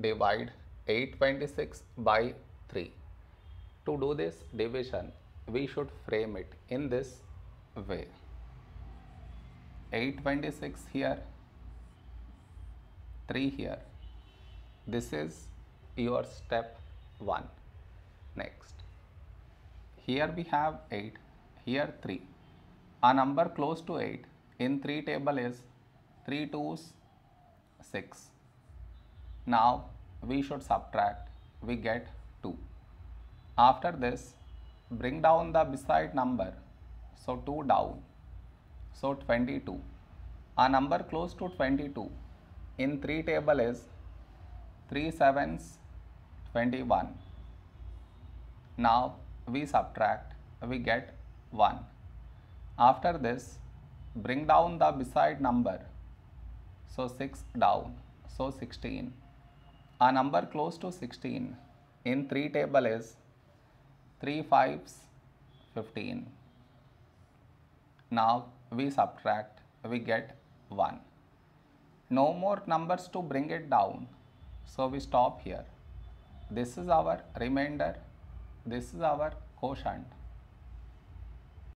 divide 826 by 3. To do this division, we should frame it in this way. 826 here, 3 here. This is your step 1. Next. Here we have 8, here 3. A number close to 8 in 3 table is 3 twos 6. Now we should subtract, we get 2. After this, bring down the beside number, so 2 down, so 22. A number close to 22 in 3 table is 3 sevens 21. Now we subtract, we get 1. After this, bring down the beside number, so 6 down, so 16. A number close to 16 in 3 table is 3 fives 15. Now we subtract, we get 1. No more numbers to bring it down, so we stop here. This is our remainder, this is our quotient.